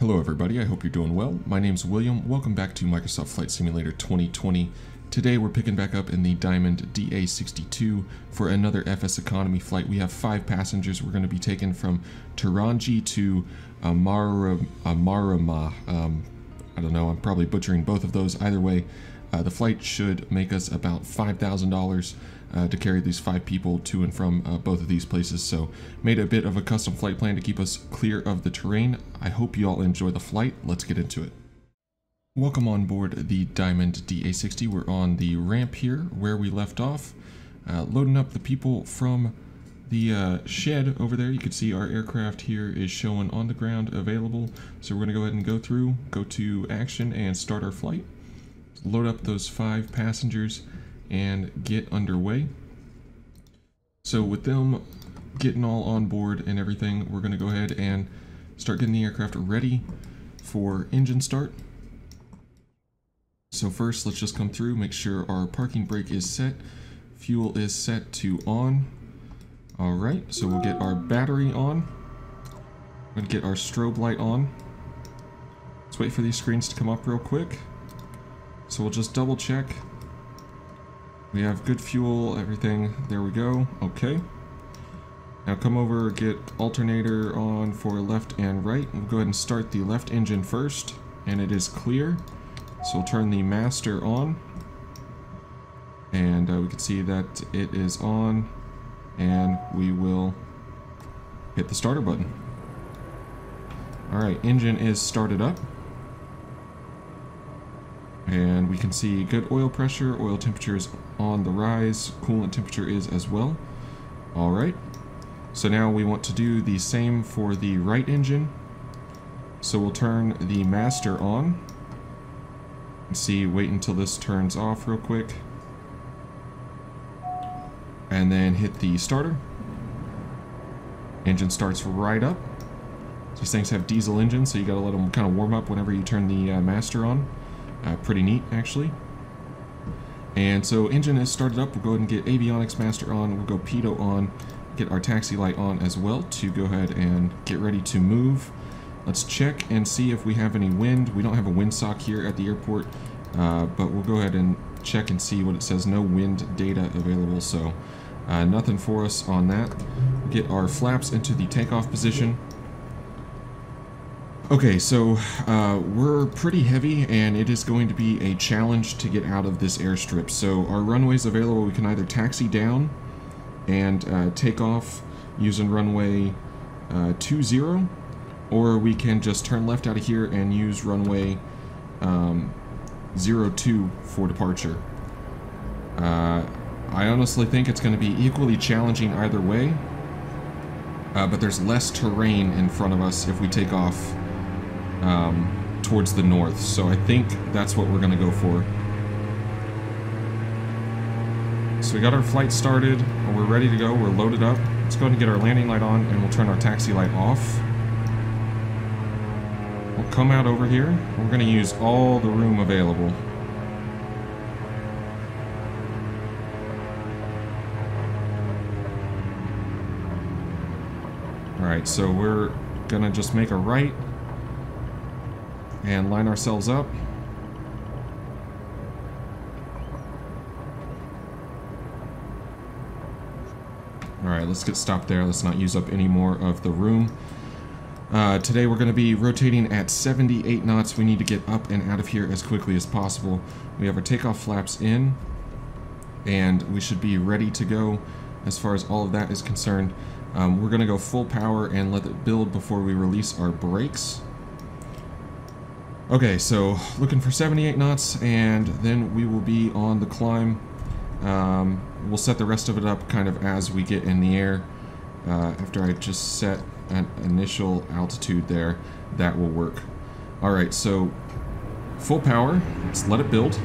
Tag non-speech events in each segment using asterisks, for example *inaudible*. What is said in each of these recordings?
Hello everybody, I hope you're doing well. My name's William. Welcome back to Microsoft Flight Simulator 2020. Today we're picking back up in the Diamond DA62 for another FSEconomy flight. We have five passengers. We're going to be taken from Taranji to Amara, Amarama. Um, I don't know, I'm probably butchering both of those. Either way, uh, the flight should make us about $5,000 uh, to carry these five people to and from uh, both of these places. So made a bit of a custom flight plan to keep us clear of the terrain. I hope you all enjoy the flight. Let's get into it. Welcome on board the Diamond DA62. We're on the ramp here where we left off. Uh, loading up the people from the uh, shed over there. You can see our aircraft here is showing on the ground available. So we're going to go ahead and go through, go to action and start our flight. Load up those five passengers and get underway. So with them getting all on board and everything, we're going to go ahead and start getting the aircraft ready for engine start. So first, let's just come through, make sure our parking brake is set, fuel is set to on. All right, so we'll get our battery on. Gonna get our strobe light on. Let's wait for these screens to come up real quick. So we'll just double check. We have good fuel, everything. There we go. Okay. Now come over, get alternator on for left and right. We'll go ahead and start the left engine first, and it is clear. So we'll turn the master on. And uh, we can see that it is on. And we will hit the starter button. Alright, engine is started up. And we can see good oil pressure, oil temperature is on the rise, coolant temperature is as well. Alright, so now we want to do the same for the right engine. So we'll turn the master on. And see, wait until this turns off real quick. And then hit the starter. Engine starts right up. These things have diesel engines, so you gotta let them kind of warm up whenever you turn the uh, master on. Uh, pretty neat, actually. And so engine is started up. We'll go ahead and get avionics master on. We'll go pitot on. Get our taxi light on as well to go ahead and get ready to move. Let's check and see if we have any wind. We don't have a windsock here at the airport, uh, but we'll go ahead and check and see what it says. No wind data available, so uh, nothing for us on that. Get our flaps into the takeoff position. Okay, so uh, we're pretty heavy and it is going to be a challenge to get out of this airstrip. So our runways available, we can either taxi down and uh, take off using runway uh, 20 or we can just turn left out of here and use runway um, 02 for departure. Uh, I honestly think it's going to be equally challenging either way, uh, but there's less terrain in front of us if we take off um, towards the north. So I think that's what we're going to go for. So we got our flight started, we're ready to go, we're loaded up. Let's go ahead and get our landing light on and we'll turn our taxi light off. We'll come out over here. We're going to use all the room available. Alright, so we're to just make a right and line ourselves up. Alright, let's get stopped there. Let's not use up any more of the room. Uh, today we're going to be rotating at 78 knots. We need to get up and out of here as quickly as possible. We have our takeoff flaps in, and we should be ready to go as far as all of that is concerned. Um, we're going to go full power and let it build before we release our brakes. Okay, so looking for 78 knots, and then we will be on the climb. Um, we'll set the rest of it up kind of as we get in the air. Uh, after I just set an initial altitude there, that will work. Alright, so full power. Let's let it build.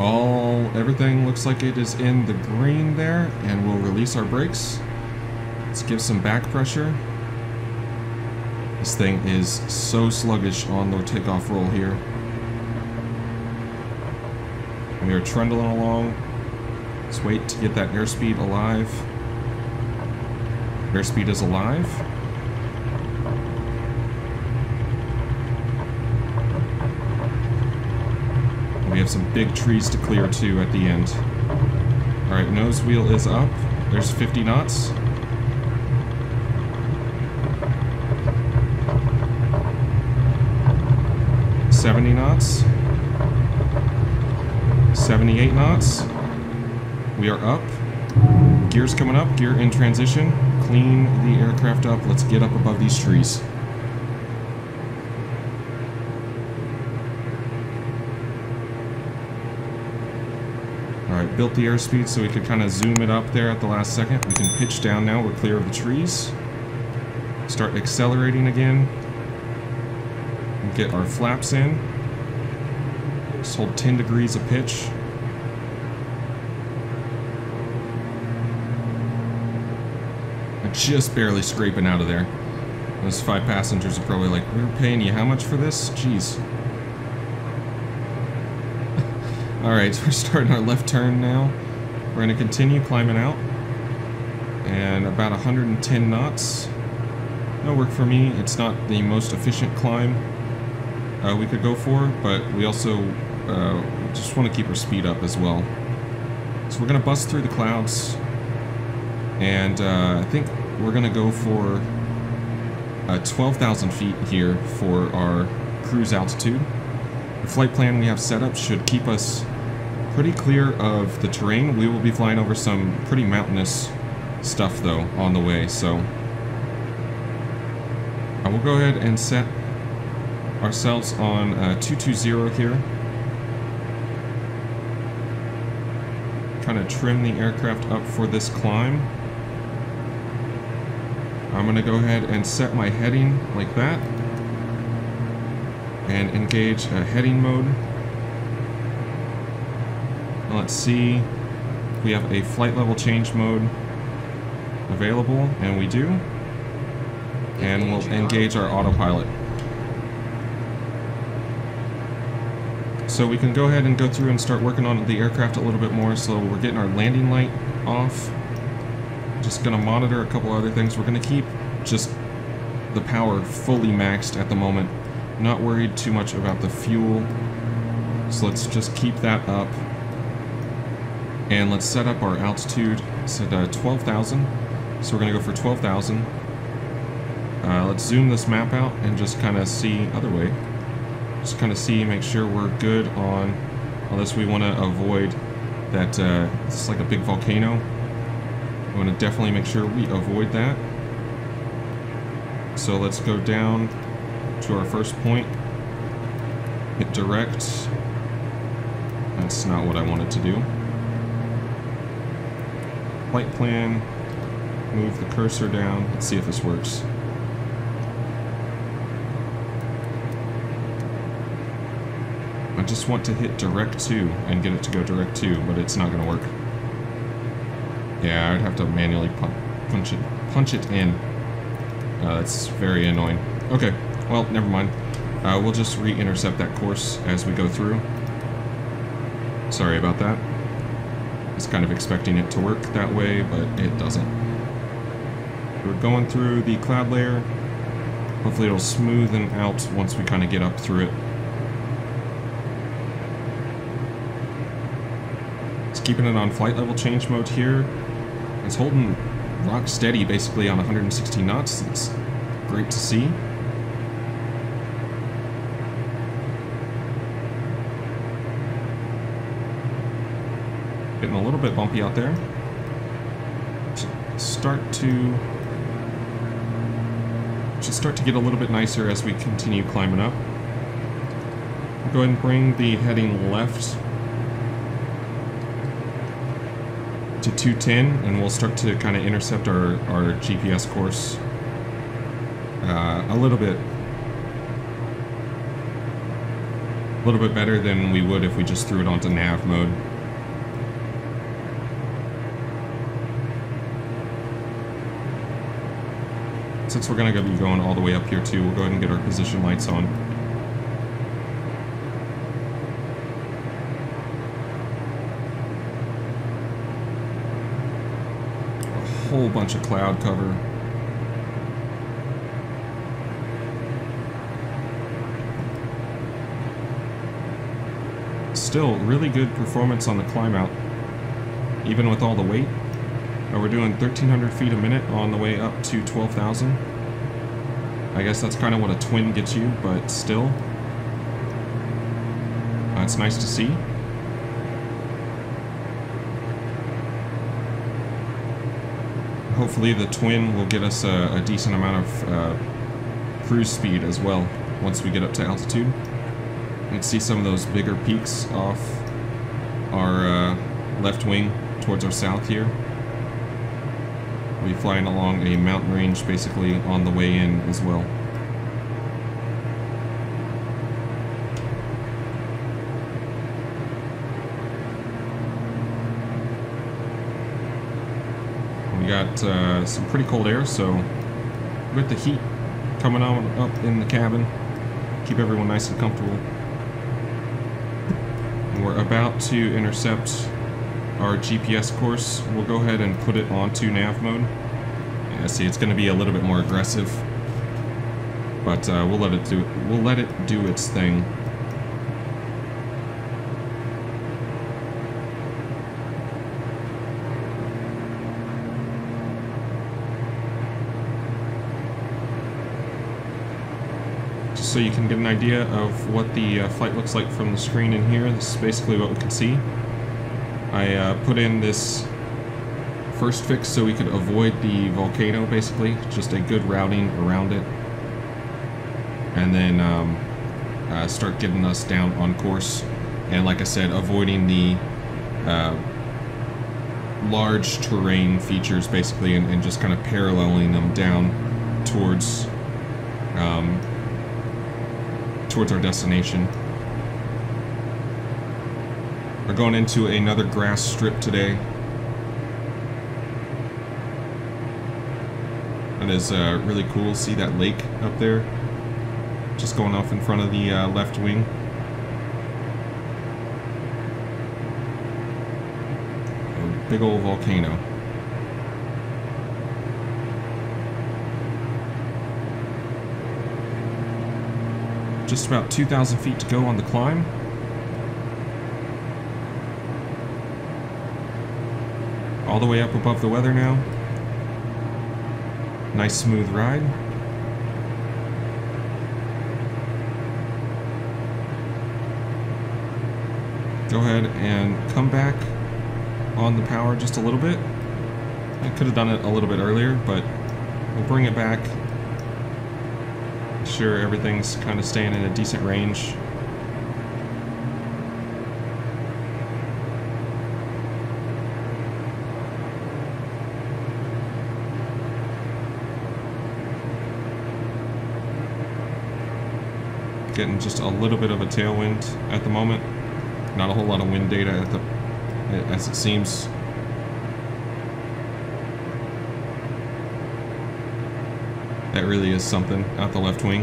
All, everything looks like it is in the green there, and we'll release our brakes. Let's give some back pressure. This thing is so sluggish on the takeoff roll here. We are trundling along. Let's wait to get that airspeed alive. Airspeed is alive. We have some big trees to clear too at the end. Alright, nose wheel is up. There's 50 knots. Seventy knots. 78 knots. We are up. Gears coming up, gear in transition. Clean the aircraft up. Let's get up above these trees. Alright, built the airspeed so we could kind of zoom it up there at the last second. We can pitch down now, we're clear of the trees. Start accelerating again. Get our flaps in. Just hold 10 degrees of pitch. I'm just barely scraping out of there. Those five passengers are probably like, we are paying you how much for this? Jeez. *laughs* Alright, so *laughs* we're starting our left turn now. We're going to continue climbing out. And about 110 knots. No work for me. It's not the most efficient climb uh, we could go for, but we also uh, just want to keep our speed up as well. So we're going to bust through the clouds. And uh, I think we're going to go for uh, 12,000 feet here for our cruise altitude. The flight plan we have set up should keep us pretty clear of the terrain. We will be flying over some pretty mountainous stuff, though, on the way, so... I will go ahead and set ourselves on uh, 220 here. Trying to trim the aircraft up for this climb. I'm going to go ahead and set my heading like that. And engage a heading mode. Let's see. We have a flight level change mode available, and we do. And we'll engage our autopilot. So we can go ahead and go through and start working on the aircraft a little bit more. So we're getting our landing light off. Just gonna monitor a couple other things. We're gonna keep just the power fully maxed at the moment. Not worried too much about the fuel. So let's just keep that up. And let's set up our altitude. Set uh, 12,000. So we're going to go for 12,000. Uh, let's zoom this map out and just kind of see other way. Just kind of see, make sure we're good on, unless we want to avoid that, uh, it's like a big volcano. We want to definitely make sure we avoid that. So let's go down to our first point. Hit direct. That's not what I wanted to do flight plan, move the cursor down, let's see if this works. Just want to hit direct to and get it to go direct to, but it's not going to work. Yeah, I'd have to manually punch it, punch it in. Uh, that's very annoying. Okay, well, never mind. Uh, we'll just re-intercept that course as we go through. Sorry about that I was kind of expecting it to work that way, but it doesn't. We're going through the cloud layer. Hopefully it'll smoothen out once we kind of get up through it. Keeping it on flight level change mode here. It's holding rock steady basically on 116 knots. It's great to see. Getting a little bit bumpy out there. Should start to should start to get a little bit nicer as we continue climbing up. will go ahead and bring the heading left to 210 and we'll start to kind of intercept our, our GPS course uh, a little bit a little bit better than we would if we just threw it onto nav mode. since we're going to be going all the way up here too, we'll go ahead and get our position lights on. A whole bunch of cloud cover. still really good performance on the climb out, even with all the weight. Uh, we're doing 1,300 feet a minute on the way up to 12,000. I guess that's kind of what a twin gets you, but still. It's nice to see. Hopefully the twin will get us a, a decent amount of uh, cruise speed as well once we get up to altitude. You can see some of those bigger peaks off our uh, left wing towards our south here. We'll be flying along a mountain range basically on the way in as well. We uh, some pretty cold air, so with the heat coming on up in the cabin, keep everyone nice and comfortable. We're about to intercept our GPS course. We'll go ahead and put it onto nav mode. Yeah, see, it's going to be a little bit more aggressive, but uh, we'll let it do. We'll let it do its thing. So you can get an idea of what the uh, flight looks like from the screen in here. This is basically what we can see. I uh, put in this first fix so we could avoid the volcano, basically. Just a good routing around it. And then um, uh, start getting us down on course. And like I said, avoiding the uh, large terrain features, basically, and, and, just kind of paralleling them down towards um, towards our destination. We're going into another grass strip today. That is uh, really cool. See that lake up there? Just going off in front of the uh, left wing. A big old volcano. Just about 2,000 feet to go on the climb. All the way up above the weather now. Nice smooth ride. Go ahead and come back on the power just a little bit. I could have done it a little bit earlier, but we'll bring it back sure everything's kind of staying in a decent range. Getting just a little bit of a tailwind at the moment. Not a whole lot of wind data at the, as it seems That really is something out the left wing.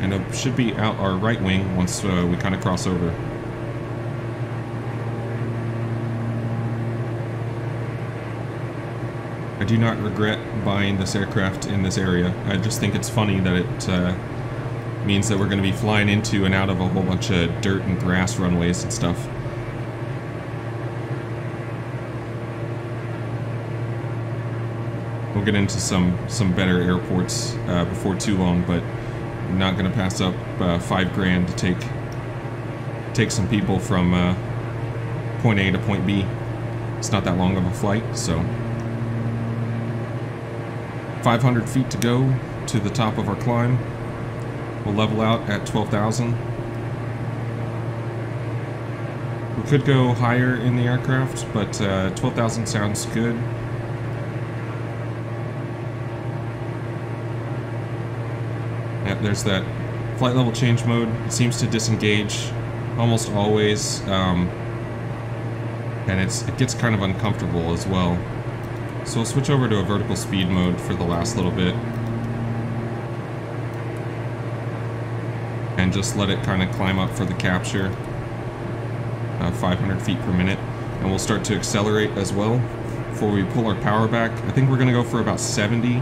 And it should be out our right wing once uh, we kind of cross over. I do not regret buying this aircraft in this area. I just think it's funny that it uh, means that we're going to be flying into and out of a whole bunch of dirt and grass runways and stuff. We'll get into some some better airports uh, before too long, but I'm not going to pass up uh, five grand to take take some people from uh, point A to point B. It's not that long of a flight, so 500 feet to go to the top of our climb. We'll level out at 12,000. We could go higher in the aircraft, but uh, 12,000 sounds good. There's that flight level change mode. It seems to disengage almost always, um, and it's it gets kind of uncomfortable as well. So we'll switch over to a vertical speed mode for the last little bit. And just let it kind of climb up for the capture. Uh, 500 feet per minute. And we'll start to accelerate as well before we pull our power back. I think we're going to go for about 70%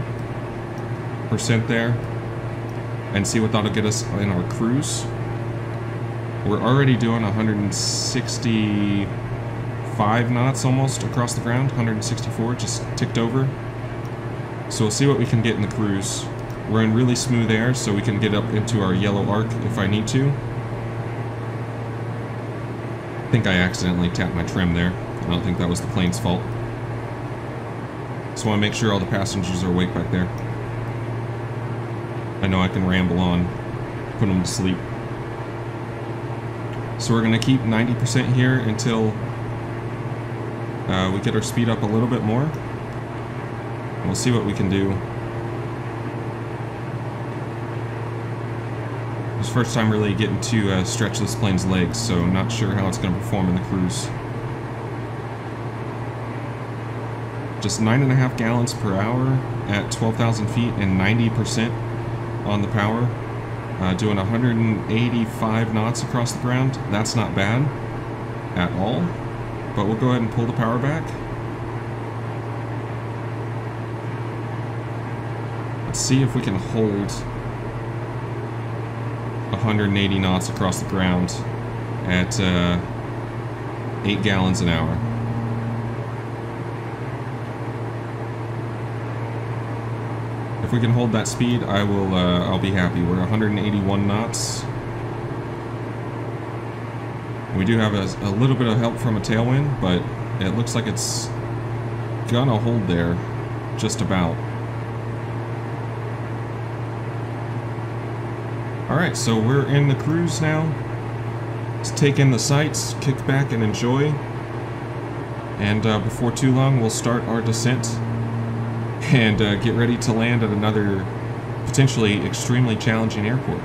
there and see what that'll get us in our cruise. We're already doing 165 knots almost across the ground. 164, just ticked over. So we'll see what we can get in the cruise. We're in really smooth air, so we can get up into our yellow arc if I need to. I think I accidentally tapped my trim there. I don't think that was the plane's fault. Just want to make sure all the passengers are awake back there. I know I can ramble on, put them to sleep. So we're going to keep 90% here until uh, we get our speed up a little bit more. We'll see what we can do. It's first time really getting to uh, stretch this plane's legs, so not sure how it's going to perform in the cruise. Just 9.5 gallons per hour at 12,000 feet and 90% on the power. Uh, doing 185 knots across the ground. That's not bad at all. But we'll go ahead and pull the power back. Let's see if we can hold 180 knots across the ground at uh, 8 gallons an hour. If we can hold that speed, I will. Uh, I'll be happy. We're 181 knots. We do have a, a little bit of help from a tailwind, but it looks like it's gonna hold there, just about. Alright, so we're in the cruise now. Let's take in the sights, kick back and enjoy. And uh, before too long, we'll start our descent and uh, get ready to land at another potentially extremely challenging airport.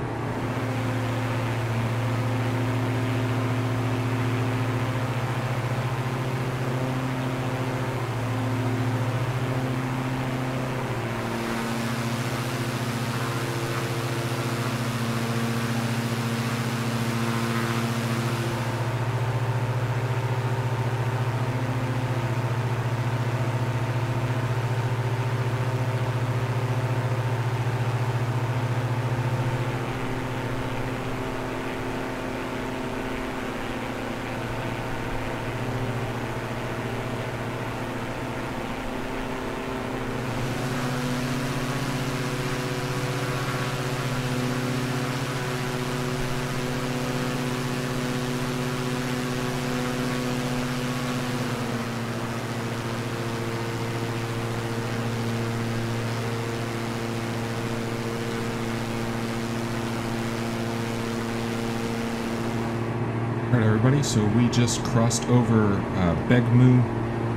Alright everybody, so we just crossed over uh, Begmu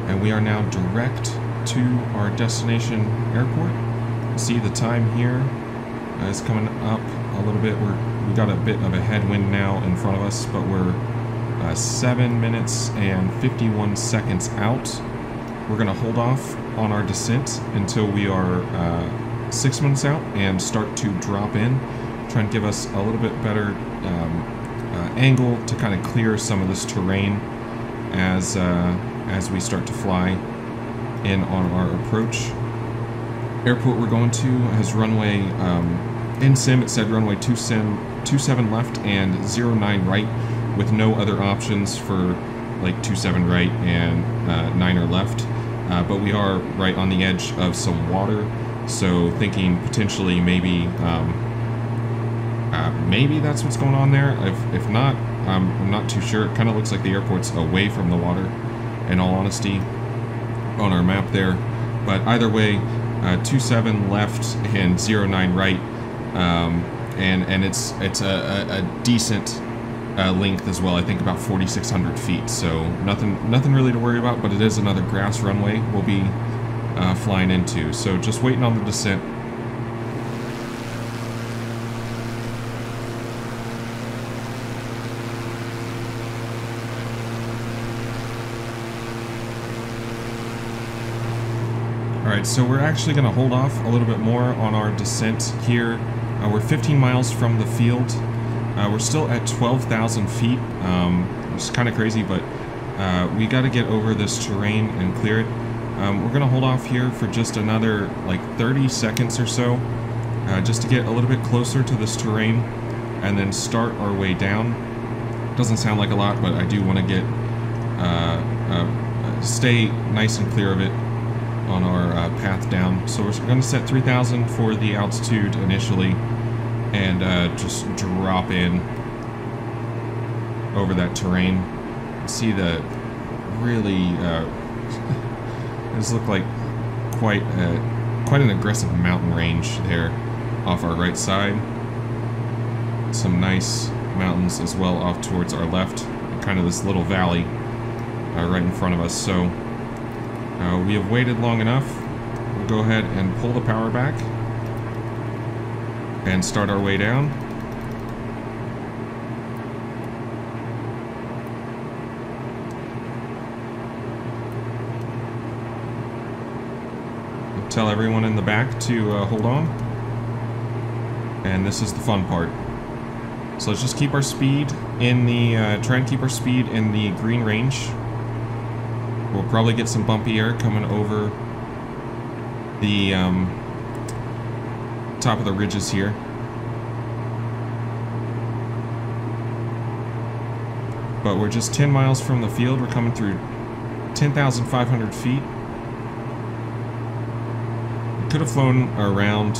and we are now direct to our destination airport. See the time here uh, is coming up a little bit. We're, we got a bit of a headwind now in front of us, but we're uh, 7 minutes and 51 seconds out. We're going to hold off on our descent until we are uh, 6 minutes out and start to drop in. Try and give us a little bit better um, angle to kind of clear some of this terrain as uh, as we start to fly in on our approach. Airport we're going to has runway um, in sim. It said runway two sim two seven left and zero nine right, with no other options for like two seven right and uh, or left. Uh, but we are right on the edge of some water, so thinking potentially maybe. Um, uh, maybe that's what's going on there. If, if not, um, I'm not too sure. It kind of looks like the airport's away from the water, in all honesty, on our map there. But either way, uh, 27 left and 09 right, um, and and it's it's a, a, a decent uh, length as well. I think about 4,600 feet. So nothing nothing really to worry about. But it is another grass runway we'll be uh, flying into. So just waiting on the descent. Alright, so we're actually going to hold off a little bit more on our descent here. Uh, we're 15 miles from the field. Uh, we're still at 12,000 feet. Um, it's kind of crazy, but uh, we got to get over this terrain and clear it. Um, we're going to hold off here for just another like 30 seconds or so, uh, just to get a little bit closer to this terrain, and then start our way down. Doesn't sound like a lot, but I do want to get uh, uh, stay nice and clear of it on our uh, path down. So we're going to set 3,000 for the altitude initially, and uh, just drop in over that terrain. See the really uh, *laughs* this look like quite a, quite an aggressive mountain range there off our right side. Some nice mountains as well off towards our left. Kind of this little valley uh, right in front of us. So uh, we have waited long enough. We'll go ahead and pull the power back and start our way down. tell everyone in the back to uh, hold on. And this is the fun part. So let's just keep our speed in the, uh, try and keep our speed in the green range. We'll probably get some bumpy air coming over the um, top of the ridges here. But we're just 10 miles from the field. We're coming through 10,500 feet could have flown around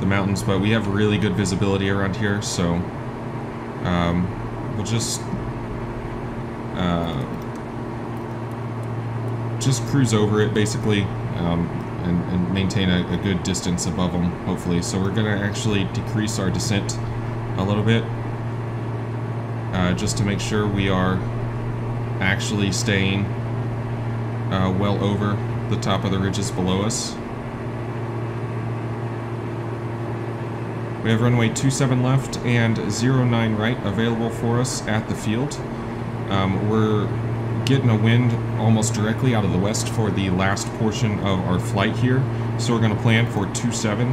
the mountains, but we have really good visibility around here, so um, we'll just uh, just cruise over it basically um, and, and, maintain a, a, good distance above them, hopefully. So we're going to actually decrease our descent a little bit uh, just to make sure we are actually staying uh, well over the top of the ridges below us. We have runway 27 left and 09 right available for us at the field. Um, we're getting a wind almost directly out of the west for the last portion of our flight here. So we're going to plan for 27.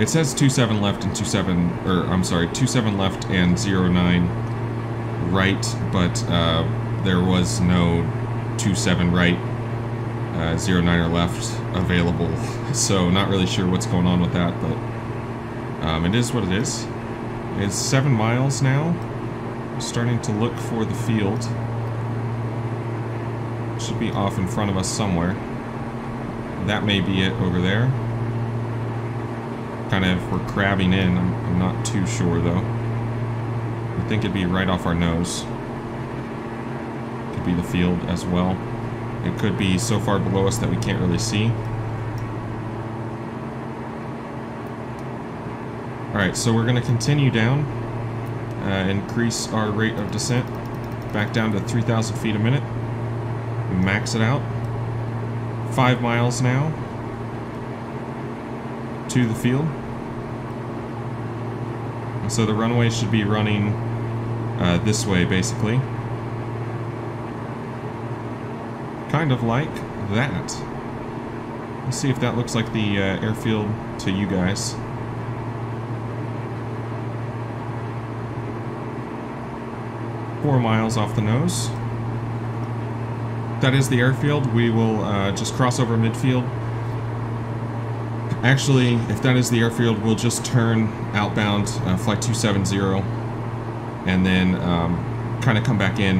It says 27 left and 27, or I'm sorry, 27 left and 0-9 right, but uh, there was no 27 right uh, 09er left available. *laughs* So not really sure what's going on with that, but um, it is what it is. It's seven miles now. Starting to look for the field. Should be off in front of us somewhere. That may be it over there. Kind of, we're crabbing in. I'm, I'm not too sure though. I think it'd be right off our nose. Could be the field as well. It could be so far below us that we can't really see. Alright, so we're going to continue down, uh, increase our rate of descent back down to 3,000 feet a minute, max it out. Five miles now to the field. so the runway should be running uh, this way, basically. kind of like that. Let's see if that looks like the uh, airfield to you guys. Four miles off the nose. That is the airfield. We will uh, just cross over midfield. Actually, if that is the airfield, we'll just turn outbound uh, flight 270 and then um, kind of come back in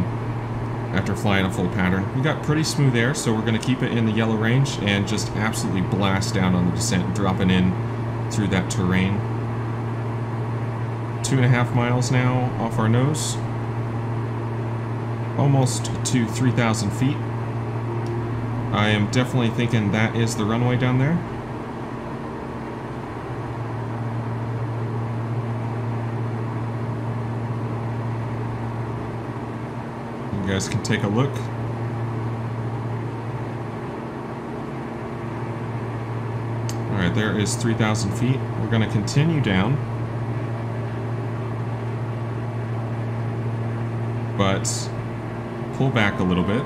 after flying a full pattern. We got pretty smooth air, so we're going to keep it in the yellow range and just absolutely blast down on the descent, dropping in through that terrain. Two and a half miles now off our nose. Almost to 3,000 feet. I am definitely thinking that is the runway down there. You guys can take a look. Alright, there is 3,000 feet. We're going to continue down. But pull back a little bit.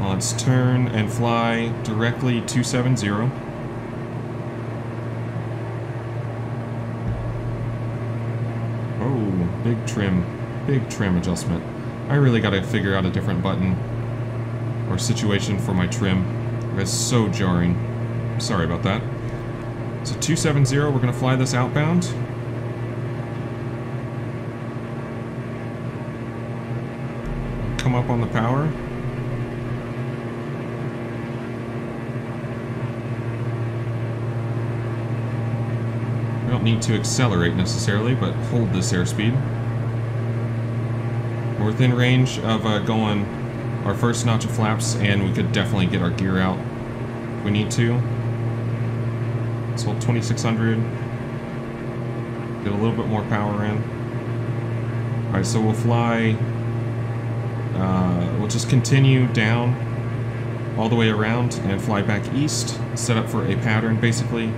Let's turn and fly directly 270. Big trim. Big trim adjustment. I really gotta figure out a different button or situation for my trim. It's so jarring. Sorry about that. So 270, we're to fly this outbound. Come up on the power. We don't need to accelerate necessarily, but hold this airspeed. We're within range of uh, going our first notch of flaps, and we could definitely get our gear out if we need to. Hold 2600. Get a little bit more power in. Alright, so we'll fly... Uh, we'll just continue down all the way around and fly back east, set up for a pattern, basically,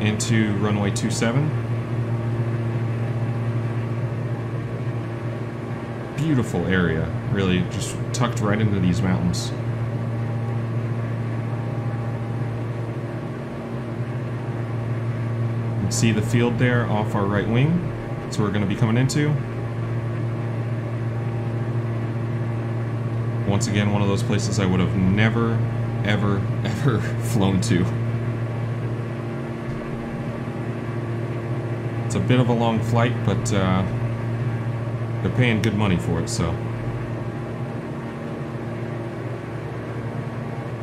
into runway 27. Beautiful area, really, just tucked right into these mountains. You can see the field there off our right wing. That's where we're going to be coming into. Once again, one of those places I would have never, ever, *laughs* ever flown to. It's a bit of a long flight, but uh, they're paying good money for it, so.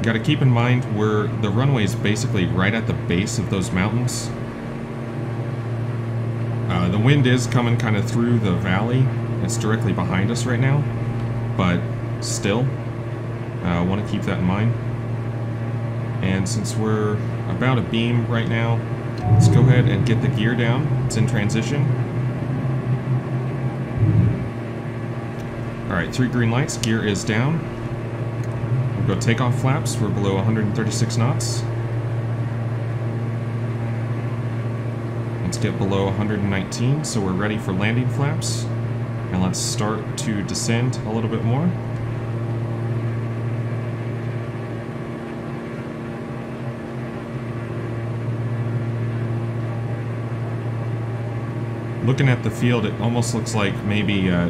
Gotta keep in mind where the runway is basically right at the base of those mountains. Uh, the wind is coming kind of through the valley. It's directly behind us right now, but still, I uh, want to keep that in mind. And since we're about a beam right now, Let's go ahead and get the gear down. It's in transition. Alright, three green lights. Gear is down. We'll go takeoff flaps. We're below 136 knots. Let's get below 119, so we're ready for landing flaps. And let's start to descend a little bit more. Looking at the field, it almost looks like maybe uh,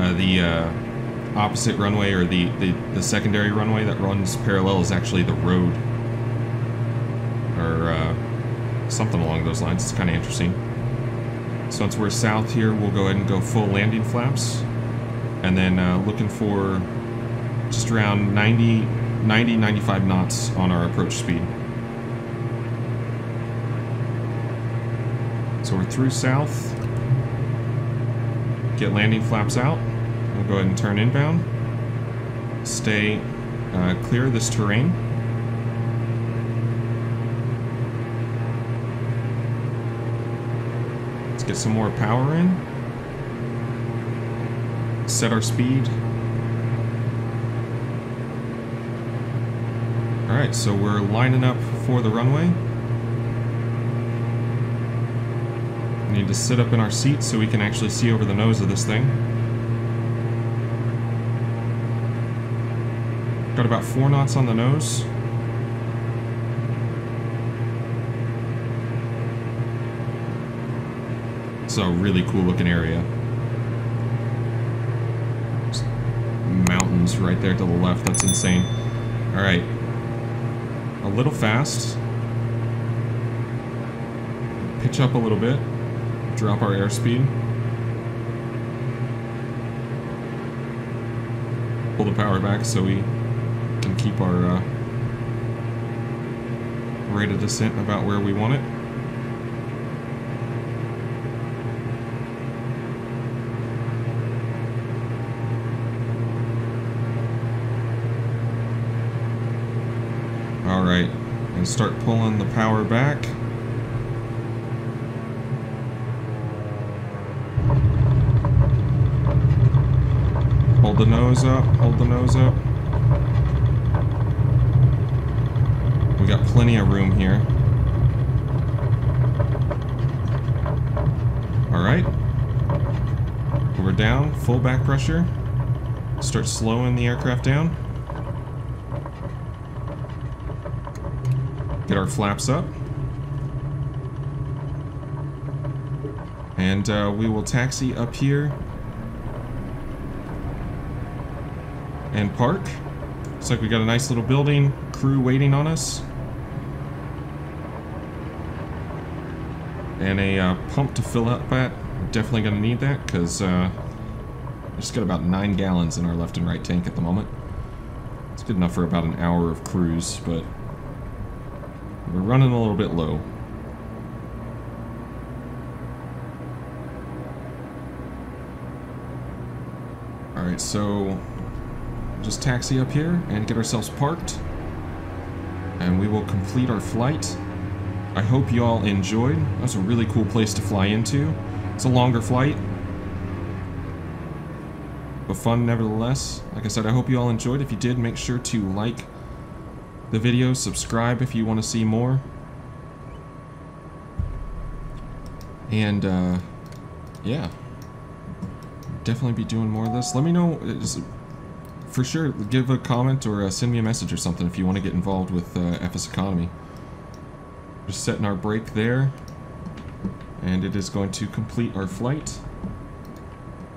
uh, the uh, opposite runway or the, the, the, secondary runway that runs parallel is actually the road. Or uh, something along those lines. It's kind of interesting. So once we're south here, we'll go ahead and go full landing flaps. And then uh, looking for just around 90, 90, 95 knots on our approach speed. So we're through south. Get landing flaps out. We'll go ahead and turn inbound. Stay uh, clear of this terrain. Let's get some more power in. Set our speed. Alright, so we're lining up for the runway. We need to sit up in our seats so we can actually see over the nose of this thing. Got about four knots on the nose. It's a really cool looking area. Mountains right there to the left, that's insane. Alright. A little fast. Pitch up a little bit drop our airspeed. Pull the power back so we can keep our uh, rate of descent about where we want it. Alright, and start pulling the power back. the nose up, hold the nose up. We got plenty of room here. Alright. We're down, full back pressure. Start slowing the aircraft down. Get our flaps up. And uh, we will taxi up here and park. Looks like we got a nice little building, crew waiting on us. and a uh, pump to fill up at. Definitely going to need that because uh, we just got about 9 gallons in our left and right tank at the moment. It's good enough for about an hour of cruise, but we're running a little bit low. Alright, so just taxi up here and get ourselves parked. And we will complete our flight. I hope you all enjoyed. That was a really cool place to fly into. It's a longer flight. But fun nevertheless. Like I said, I hope you all enjoyed. If you did, make sure to like the video, subscribe if you want to see more. And, uh, yeah. Definitely be doing more of this. Let me know, for sure, give a comment or uh, send me a message or something if you want to get involved with uh, FSEconomy. Just setting our brake there. And it is going to complete our flight.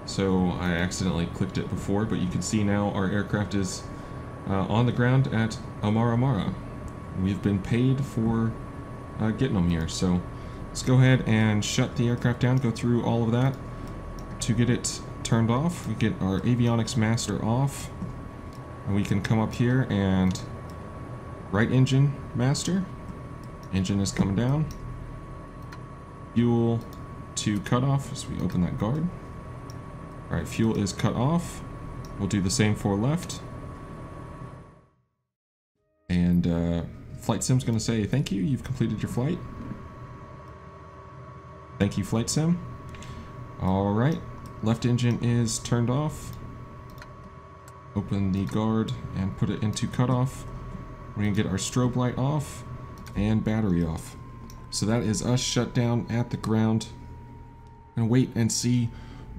So I accidentally clicked it before, but you can see now our aircraft is uh, on the ground at Amara Amara. We've been paid for uh, getting them here, so let's go ahead and shut the aircraft down, go through all of that to get it turned off. We get our avionics master off, and we can come up here and right engine master. Engine is coming down. Fuel to cut off, so we open that guard. Alright, fuel is cut off. We'll do the same for left. And uh, Flight Sim's going to say, thank you, you've completed your flight. Thank you, Flight Sim. Alright, left engine is turned off. Open the guard and put it into cutoff. We're to get our strobe light off and battery off. So that is us shut down at the ground. And wait and see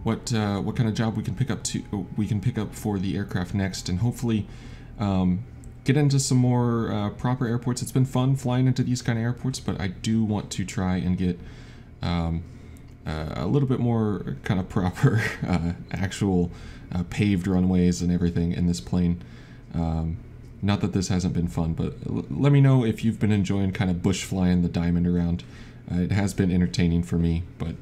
what uh, what kind of job we can pick up to we can pick up for the aircraft next, and hopefully um, get into some more uh, proper airports. It's been fun flying into these kind of airports, but I do want to try and get um, a little bit more kind of proper *laughs* uh, actual uh, paved runways and everything in this plane. Um, not that this hasn't been fun, but let me know if you've been enjoying kind of bush flying the diamond around. Uh, it has been entertaining for me, but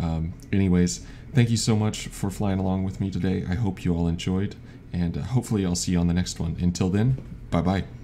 um, anyways, thank you so much for flying along with me today. I hope you all enjoyed, and uh, hopefully I'll see you on the next one. Until then, bye-bye.